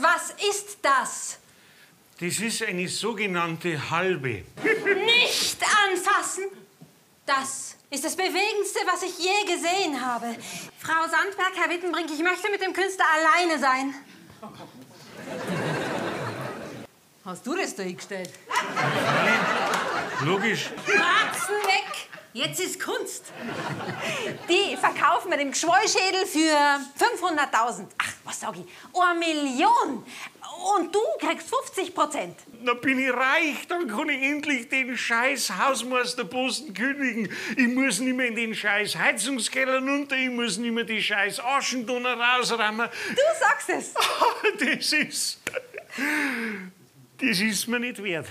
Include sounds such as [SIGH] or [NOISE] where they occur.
Was ist das? Das ist eine sogenannte halbe. Nicht anfassen! Das ist das Bewegendste, was ich je gesehen habe. Frau Sandberg, Herr Wittenbrink, ich möchte mit dem Künstler alleine sein. Hast du das da hingestellt? Logisch. Praxen weg! Jetzt ist Kunst. Die verkaufen wir dem Geschwollschädel für 500.000. Ach, was sag ich? Eine Million. Und du kriegst 50 Prozent. Na bin ich reich, dann kann ich endlich den scheiß Hausmeisterposten kündigen. Ich muss nicht mehr in den scheiß Heizungskeller runter, ich muss nicht mehr die scheiß Aschentonne rausrammen. Du sagst es. [LAUGHS] Das ist... Das ist mir nicht wert.